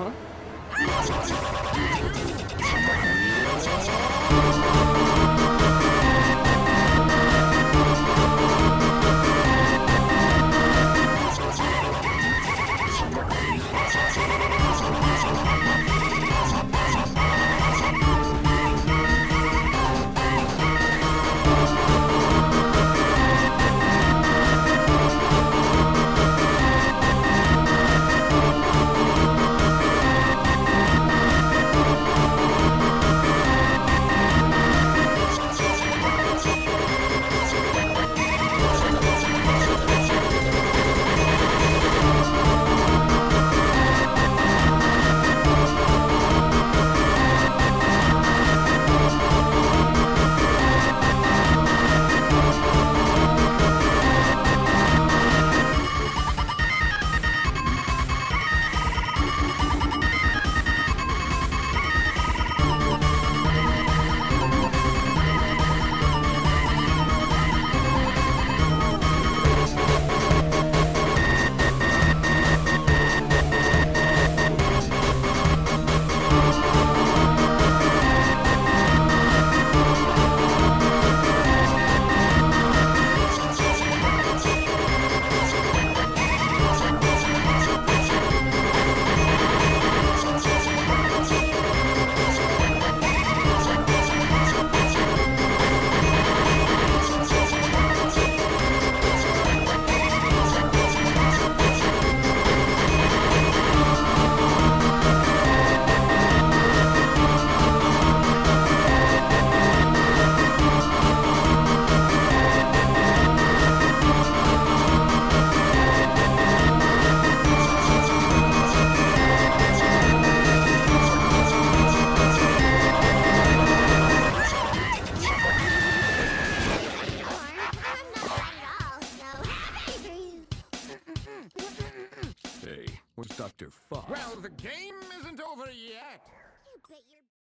어? Hey, what's Dr. Fox? Well, the game isn't over yet. You bet your